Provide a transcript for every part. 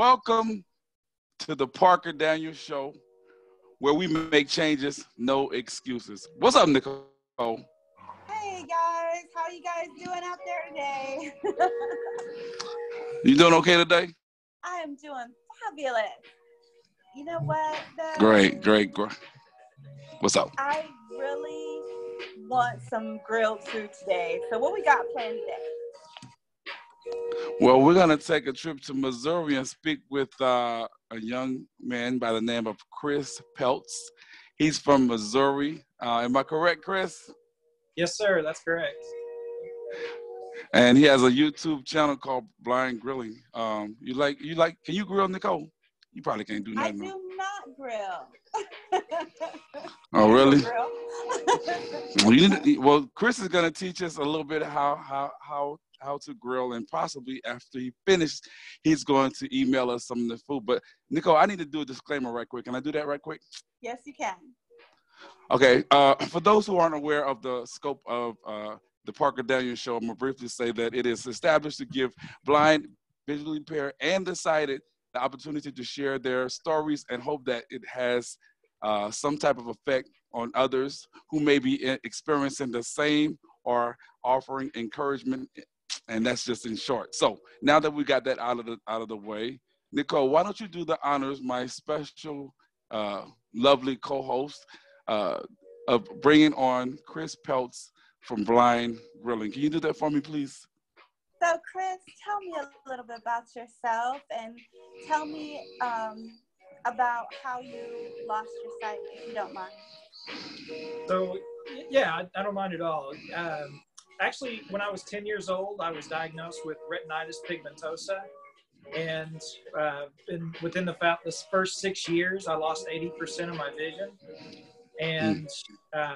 Welcome to the Parker Daniel Show, where we make changes, no excuses. What's up, Nicole? Hey guys, how you guys doing out there today? you doing okay today? I am doing fabulous. You know what? Though? Great, great, great. What's up? I really want some grilled food today. So what we got planned today? Well, we're going to take a trip to Missouri and speak with uh, a young man by the name of Chris Peltz. He's from Missouri. Uh, am I correct, Chris? Yes, sir. That's correct. And he has a YouTube channel called Blind Grilling. Um, you like you like? Can you grill, Nicole? You probably can't do nothing. I do not grill. oh, really? well, you, well, Chris is going to teach us a little bit how how how how to grill, and possibly after he finished, he's going to email us some of the food. But Nicole, I need to do a disclaimer right quick. Can I do that right quick? Yes, you can. Okay. Uh, for those who aren't aware of the scope of uh, the Parker Daniel Show, I'm gonna briefly say that it is established to give blind, visually impaired, and the sighted the opportunity to share their stories and hope that it has uh, some type of effect on others who may be experiencing the same or offering encouragement and that's just in short. So now that we got that out of the out of the way, Nicole, why don't you do the honors, my special, uh, lovely co-host, uh, of bringing on Chris Peltz from Blind Grilling. Can you do that for me, please? So, Chris, tell me a little bit about yourself and tell me um, about how you lost your sight, if you don't mind. So, yeah, I, I don't mind at all. Um, actually, when I was 10 years old, I was diagnosed with retinitis pigmentosa. And uh, in, within the, the first six years, I lost 80% of my vision. And uh,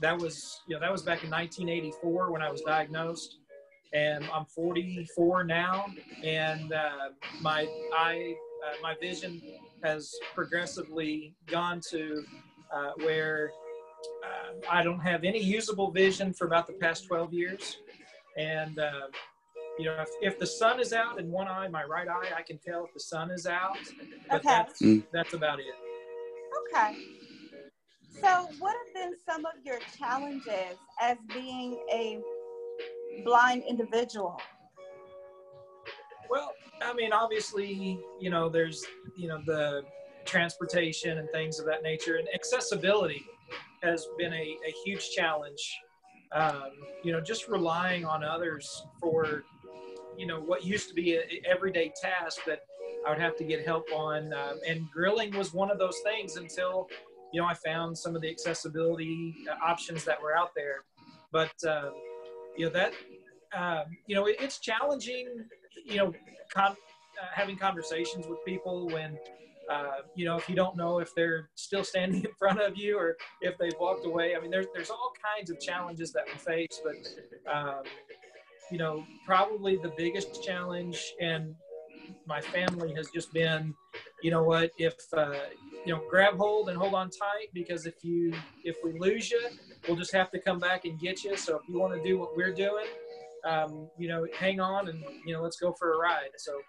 that was, you know, that was back in 1984 when I was diagnosed. And I'm 44 now, and uh, my eye, uh, my vision has progressively gone to uh, where uh, I don't have any usable vision for about the past 12 years. And, uh, you know, if, if the sun is out in one eye, my right eye, I can tell if the sun is out. But okay. that's, mm. that's about it. Okay. So, what have been some of your challenges as being a blind individual? Well, I mean, obviously, you know, there's, you know, the transportation and things of that nature, and accessibility has been a, a huge challenge. Um, you know, just relying on others for, you know, what used to be an everyday task that I would have to get help on. Um, and grilling was one of those things until, you know, I found some of the accessibility uh, options that were out there. But, um, you know, that, um, you know, it, it's challenging, you know, con- uh, having conversations with people when, uh, you know, if you don't know if they're still standing in front of you or if they've walked away. I mean, there's there's all kinds of challenges that we face, but um, you know, probably the biggest challenge, and my family has just been, you know, what if uh, you know, grab hold and hold on tight because if you if we lose you, we'll just have to come back and get you. So if you want to do what we're doing, um, you know, hang on and you know, let's go for a ride. So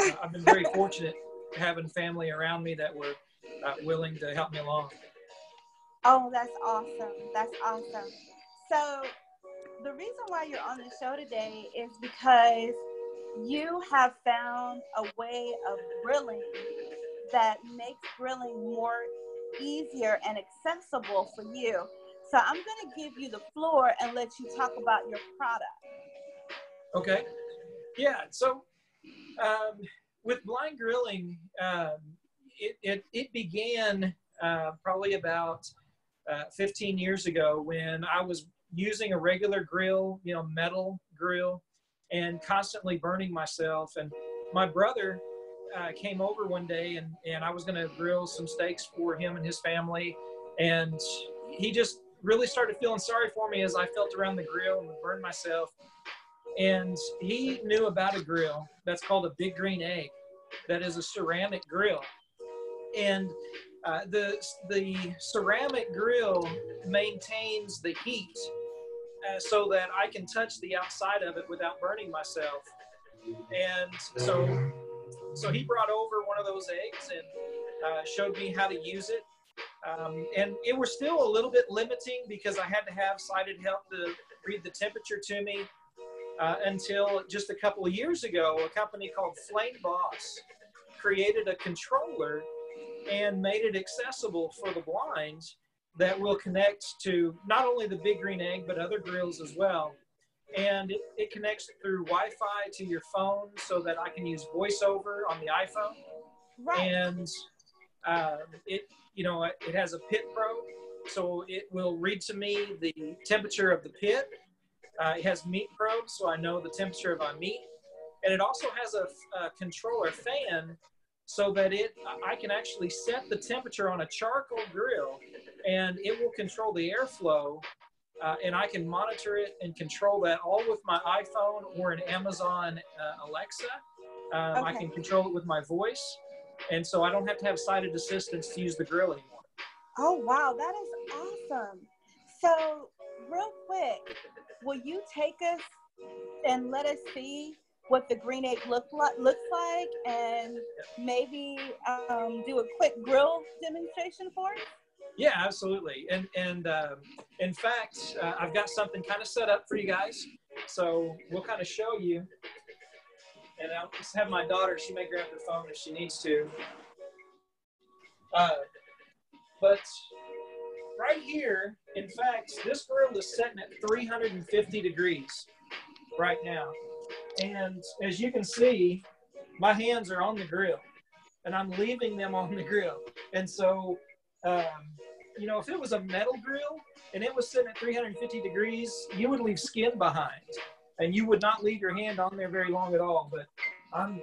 uh, I've been very fortunate having family around me that were uh, willing to help me along. Oh, that's awesome. That's awesome. So, the reason why you're on the show today is because you have found a way of grilling that makes grilling more easier and accessible for you. So, I'm going to give you the floor and let you talk about your product. Okay. Yeah. So, um, with blind grilling, um, it, it, it, began uh, probably about uh, 15 years ago when I was using a regular grill, you know, metal grill, and constantly burning myself. And my brother uh, came over one day and, and I was going to grill some steaks for him and his family. And he just really started feeling sorry for me as I felt around the grill and burned myself and he knew about a grill that's called a big green egg that is a ceramic grill and uh, the the ceramic grill maintains the heat uh, so that I can touch the outside of it without burning myself. And so so he brought over one of those eggs and uh, showed me how to use it. Um, and it was still a little bit limiting because I had to have sighted help to read the temperature to me uh, until just a couple of years ago, a company called Flame Boss created a controller and made it accessible for the blind that will connect to not only the big green egg but other grills as well and it, it connects through wi-fi to your phone so that i can use voiceover on the iphone Right. and uh, it you know it has a pit probe so it will read to me the temperature of the pit uh, it has meat probes, so i know the temperature of my meat. And it also has a, a controller fan so that it i can actually set the temperature on a charcoal grill and it will control the airflow uh, and i can monitor it and control that all with my iphone or an amazon uh, alexa. Um, i can control it with my voice. And so i don't have to have sighted assistance to use the grill anymore. Oh wow, that is awesome. So, real quick, will you take us and let us see what the green egg look like, looks like, and maybe um, do a quick grill demonstration for us? Yeah, absolutely. And and um, in fact, uh, I've got something kind of set up for you guys. So we'll kind of show you. And I'll just have my daughter. She may grab the phone if she needs to. Uh, but right here, in fact, this grill is setting at 350 degrees right now. And as you can see, my hands are on the grill, and I'm leaving them on the grill. And so um, you know, if it was a metal grill and it was sitting at 350 degrees, you would leave skin behind and you would not leave your hand on there very long at all. But I'm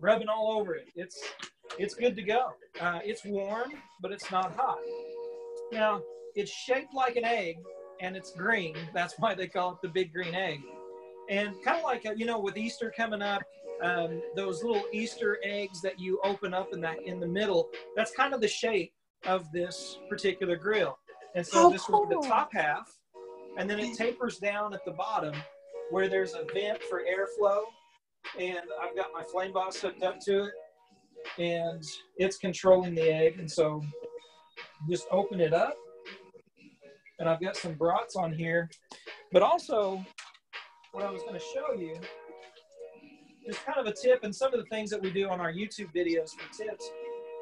rubbing all over it. It's it's good to go. Uh, it's warm, but it's not hot. Now it's shaped like an egg and it's green. That's why they call it the big green egg. And kind of like uh, you know, with Easter coming up, um, those little Easter eggs that you open up in that in the middle. That's kind of the shape of this particular grill. And so Oh, this will be the top half, and then it tapers down at the bottom where there's a vent for airflow. And I've got my Flame Boss hooked up to it, and it's controlling the egg. And so just open it up, and I've got some brats on here. But also, what I was going to show you is kind of a tip and some of the things that we do on our YouTube videos for tips.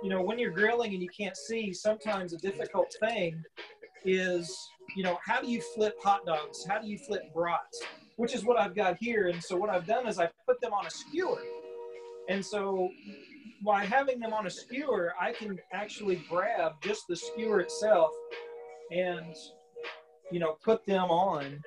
You know, when you're grilling and you can't see, sometimes a difficult thing is, you know, how do you flip hot dogs? How do you flip brats? Which is what I've got here. And so what I've done is I put them on a skewer. And so by having them on a skewer, I can actually grab just the skewer itself and, you know, put them on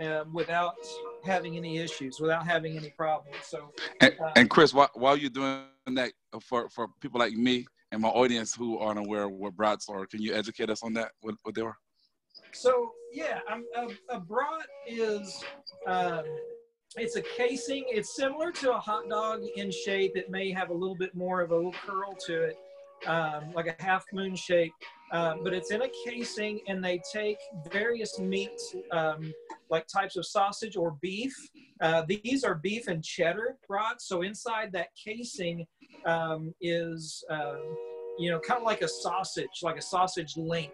um, without having any issues, without having any problems. So And, Uh, and Chris, while, while you're doing that uh, for, for people like me and my audience who aren't aware of what brats are, can you educate us on that? What, what they are? So yeah, I'm, a, a brat is um, it's a casing. It's similar to a hot dog in shape. It may have a little bit more of a little curl to it, um, like a half moon shape. Um, but it's in a casing, and they take various meats, um, like types of sausage or beef. Uh, these are beef and cheddar brats. So inside that casing um, is, um, you know, kind of like a sausage, like a sausage link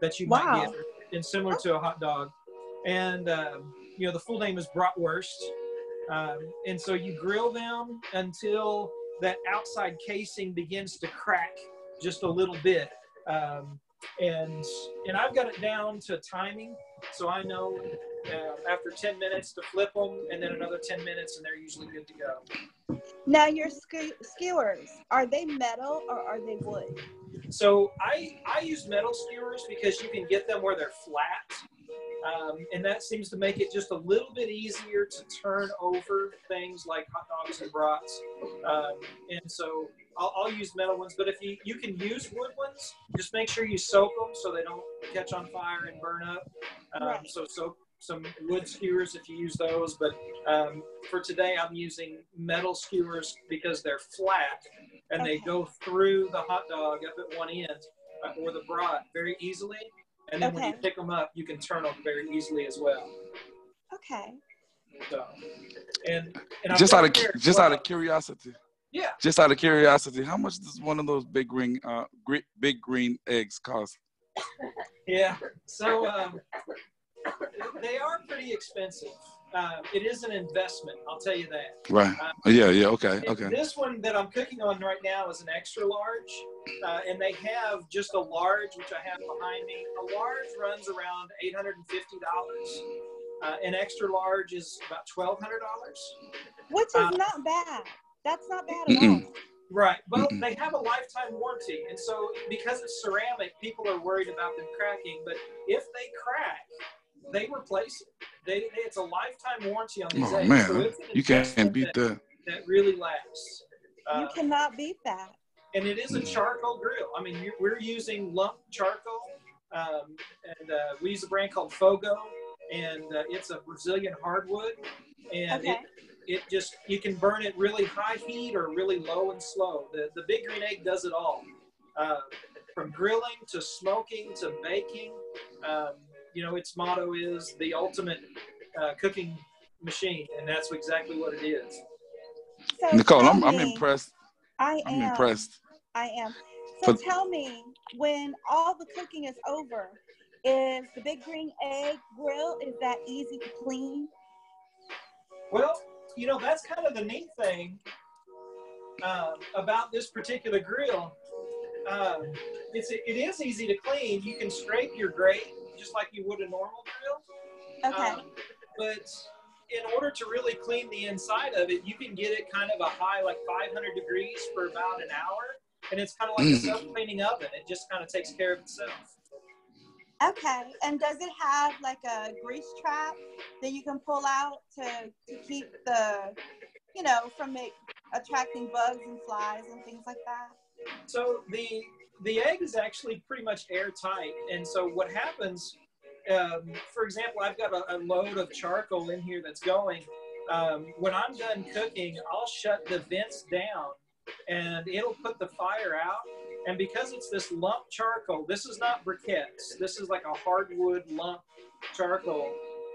that you Wow. might get, and similar to a hot dog. And um, you know, the full name is bratwurst. Um, and so you grill them until that outside casing begins to crack just a little bit. Um, and and I've got it down to timing, so I know uh, after 10 minutes to flip them, and then another 10 minutes, and they're usually good to go. Now, your ske- skewers are they metal or are they wood? So I I use metal skewers because you can get them where they're flat, um, and that seems to make it just a little bit easier to turn over things like hot dogs and brats. Um, and so I'll, I'll use metal ones, but if you you can use wood ones, just make sure you soak them so they don't catch on fire and burn up. Um, Right. So soak some wood skewers if you use those, but um, for today I'm using metal skewers because they're flat and they go through the hot dog up at one end uh, or the brat very easily. And then when you pick them up, you can turn them very easily as well. Okay. So, and, and Just out of here cu- just out of curiosity, Yeah. just out of curiosity, how much does one of those big green uh big green eggs cost? yeah, so um, they are pretty expensive. Uh, it is an investment, I'll tell you that. Right. Uh, yeah. Yeah. Okay. Okay. This one that I'm cooking on right now is an extra large, uh, and they have just a large, which I have behind me. A large runs around eight hundred and fifty dollars. Uh, an extra large is about twelve hundred dollars. Which is uh, not bad. That's not bad at all. Right. Well, Mm-mm. they have a lifetime warranty, and so because it's ceramic, people are worried about them cracking. But if they crack, they replace it. They, it's a lifetime warranty on these oh, eggs. man, so you can't beat that. That really lasts. Uh, you cannot beat that. And it is a charcoal grill. I mean, we're using lump charcoal, um, and uh, we use a brand called Fogo, and uh, it's a Brazilian hardwood, and okay. it, it just you can burn it really high heat or really low and slow. The the big green egg does it all, uh, from grilling to smoking to baking. Um, you know, its motto is the ultimate uh, cooking machine, and that's exactly what it is. So Nicole, I'm, me, I'm impressed. I am. I'm impressed. I am. So but, tell me, when all the cooking is over, is the big green egg grill is that easy to clean? Well, you know that's kind of the neat thing um, about this particular grill. Um, it's it is easy to clean. You can scrape your grate just like you would a normal grill. Okay. Um, but in order to really clean the inside of it, you can get it kind of a high, like 500 degrees for about an hour. And it's kind of like mm. a self-cleaning oven. It just kind of takes care of itself. Okay. And does it have like a grease trap that you can pull out to, to keep the, you know, from it attracting bugs and flies and things like that? So the the egg is actually pretty much airtight. And so what happens, um, for example, I've got a, a, load of charcoal in here that's going. Um, when I'm done cooking, I'll shut the vents down and it'll put the fire out. And because it's this lump charcoal, this is not briquettes. This is like a hardwood lump charcoal.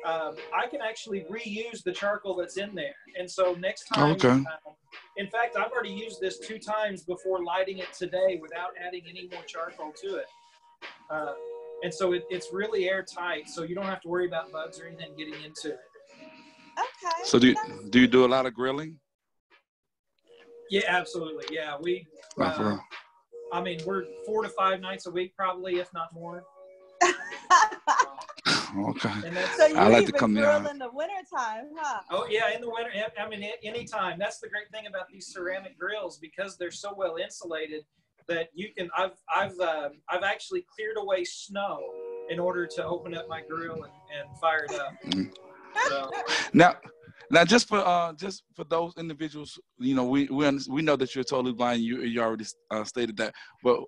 Um, I can actually reuse the charcoal that's in there. And so next time, okay. Uh, in fact, I've already used this two times before lighting it today without adding any more charcoal to it. Uh, and so it, it's really airtight, so you don't have to worry about bugs or anything getting into it. Okay. So do you, do you do a lot of grilling? Yeah, absolutely. Yeah, we. Uh, I mean, we're four to five nights a week, probably, if not more. okay. So you I like to come grill in the wintertime, huh? Oh yeah, in the winter. I mean, anytime. That's the great thing about these ceramic grills because they're so well insulated that you can. I've I've uh, I've actually cleared away snow in order to open up my grill and, and fire it up. Mm-hmm. So. Now, now just for uh, just for those individuals, you know, we we we know that you're totally blind. You you already uh, stated that, but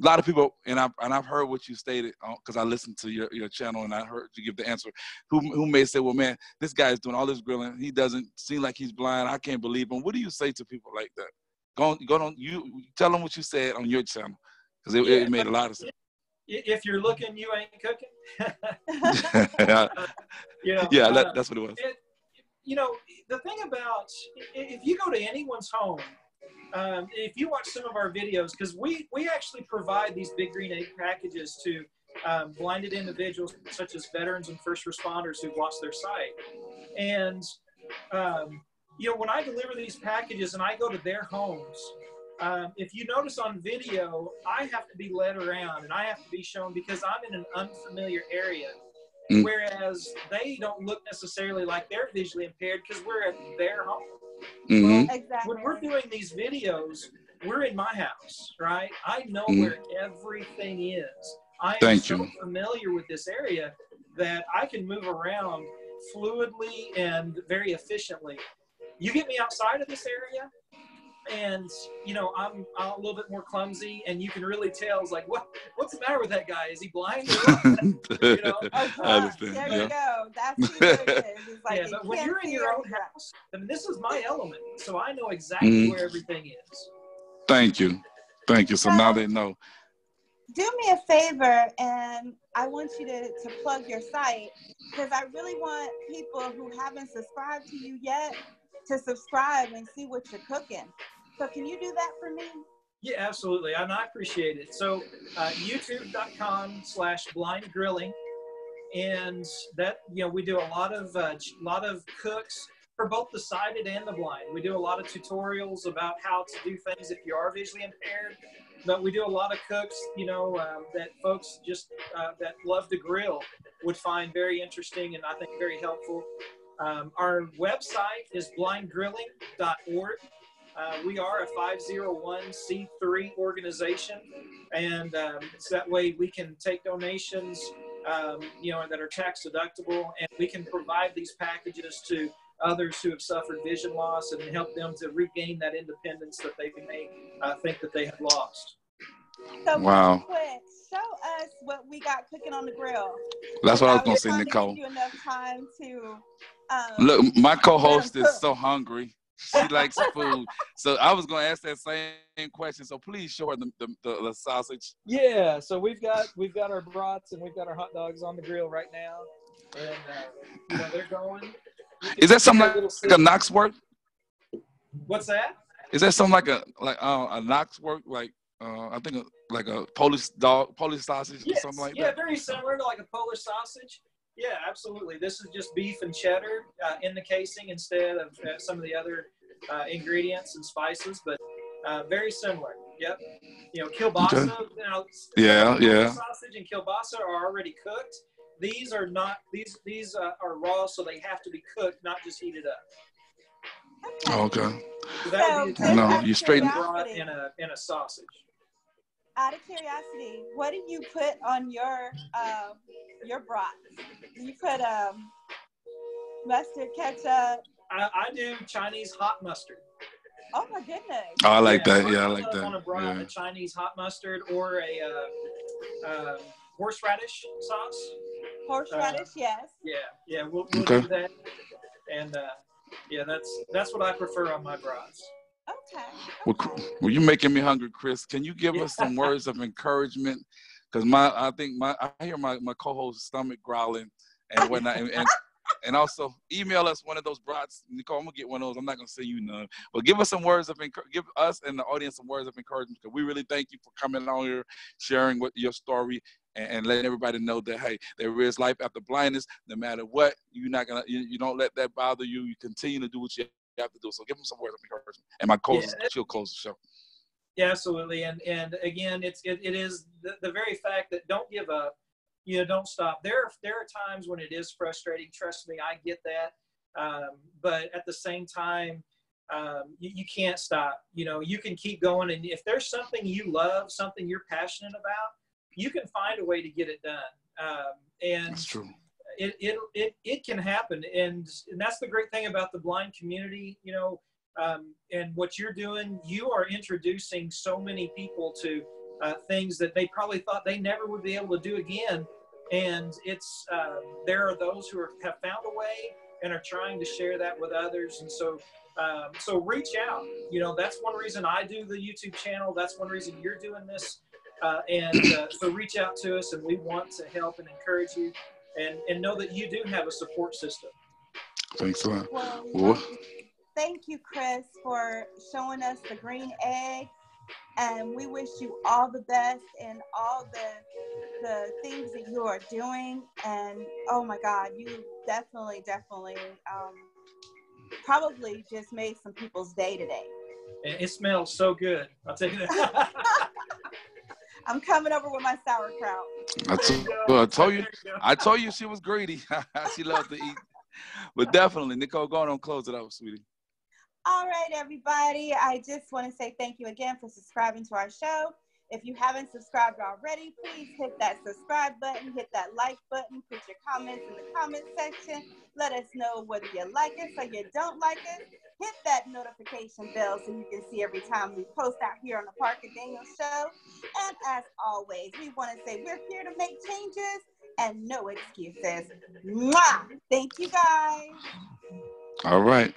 a lot of people, and I've and I've heard what you stated because uh, I listened to your, your channel and I heard you give the answer. Who who may say, well, man, this guy is doing all this grilling. He doesn't seem like he's blind. I can't believe him. What do you say to people like that? Go on, go on. You tell them what you said on your channel because it, yeah, it, made a lot of sense. If you're looking, you ain't cooking. you know, yeah, that, uh, that's what it was. It, you know, the thing about if you go to anyone's home um, if you watch some of our videos, because we, we actually provide these big green egg packages to um, blinded individuals such as veterans and first responders who've lost their sight. And, um, you know, when I deliver these packages and I go to their homes, um, if you notice on video, I have to be led around and I have to be shown because I'm in an unfamiliar area. Mm. Whereas they don't look necessarily like they're visually impaired because we're at their home. Mm-hmm. exactly. When we're doing these videos, we're in my house, right? I know mm-hmm. where everything is. I am Thank so you. familiar with this area that I can move around fluidly and very efficiently. You get me outside of this area, and you know I'm, I'm, a little bit more clumsy, and you can really tell. It's like, what what's the matter with that guy? Is he blind? you know? I understand. There yeah. you go. That's like, yeah, but when you're in your own house, I mean, this is my element, so I know exactly mm-hmm. where everything is. Thank you, thank you. So, so now they know. Do me a favor, and I want you to, to plug your site because I really want people who haven't subscribed to you yet to subscribe and see what you're cooking. So can you do that for me? Yeah, absolutely. And I appreciate it. So uh, youtube.com slash blind grilling. And that, you know, we do a lot of, uh, lot of cooks for both the sighted and the blind. We do a lot of tutorials about how to do things if you are visually impaired. But we do a lot of cooks, you know, um, that folks just uh, that love to grill would find very interesting and I think very helpful. Um, our website is blindgrilling.org. Uh, we are a 501c3 organization, and um, so that way we can take donations, um, you know, that are tax deductible, and we can provide these packages to others who have suffered vision loss and help them to regain that independence that they may uh, think that they have lost. So wow. quick, show us what we got cooking on the grill. That's what I was going to say, Nicole. To you enough time to um, look. My co-host is so hungry. She likes food, so I was going to ask that same question. So please show the, the, the, the sausage. Yeah. So we've got we've got our brats and we've got our hot dogs on the grill right now, and uh, you know they're going. Is that something like, like a knockwurst? What's that? Is that something like a like uh, a knockwurst like uh, I think a, like a Polish dog, Polish sausage yes. or something like yeah, that. Yeah, very similar to like a Polish sausage. Yeah, absolutely. This is just beef and cheddar uh, in the casing instead of uh, some of the other uh, ingredients and spices, but uh, very similar. Yep. You know, kielbasa. Okay. You know, yeah, yeah. Sausage and kielbasa are already cooked. These are not. These these uh, are raw, so they have to be cooked, not just heated up. Okay. So so no, you straighten in a in a sausage out of curiosity, what do you put on your uh, your brats? You put um, mustard, ketchup? I, I, do Chinese hot mustard. Oh my goodness! Oh, I like yeah, that. Yeah, I like that. On a brat, yeah. a Chinese hot mustard or a uh, uh, horseradish sauce. Horseradish, uh, yes. Yeah, yeah, we'll, we'll okay. do that. And uh, yeah, that's that's what I prefer on my brats. Okay. Well, well, you're making me hungry, Chris. Can you give us some words of encouragement? Because my, I think my, I hear my, my co-host's stomach growling and whatnot, and, and, and also email us one of those brats. Nicole, I'm gonna get one of those. I'm not gonna say you none, but give us some words of encouragement. Give us and the audience some words of encouragement. Because we really thank you for coming on here, sharing what your story, and, and, letting everybody know that hey, there is life after blindness. No matter what, you're not gonna, you, you don't let that bother you. You continue to do what you have to do. So give them some words of encouragement. And my coach, yeah. she'll close the show. Yeah, absolutely. And and again, it's it, it is the, the very fact that don't give up. You know, don't stop. There there are times when it is frustrating. Trust me, I get that. Um, but at the same time, um, you, you can't stop. You know, you can keep going. And if there's something you love, something you're passionate about, you can find a way to get it done. Um, and That's true it, it, it, it can happen. And, and that's the great thing about the blind community, you know, um, and what you're doing, you are introducing so many people to uh, things that they probably thought they never would be able to do again. And it's, um, there are those who are, have found a way and are trying to share that with others. And so, um, so reach out, you know, that's one reason I do the YouTube channel. That's one reason you're doing this. Uh, and uh, so reach out to us and we want to help and encourage you and, and know that you do have a support system. Thanks a lot. Well, well, thank you, Chris, for showing us the green egg. And we wish you all the best in all the the things that you are doing. And oh my God, you definitely, definitely um, probably just made some people's day today. It smells so good. I'll tell you that. I'm coming over with my sauerkraut. I, t- well, I told you, I told you she was greedy. she loved to eat. But definitely, Nicole, go on and close it out, sweetie. All right, everybody. I just want to say thank you again for subscribing to our show. If you haven't subscribed already, please hit that subscribe button, hit that like button, put your comments in the comment section. Let us know whether you like us or you don't like us. Hit that notification bell so you can see every time we post out here on the Parker Daniel Show. And as always, we want to say we're here to make changes and no excuses. Mwah! Thank you guys. All right.